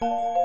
you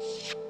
you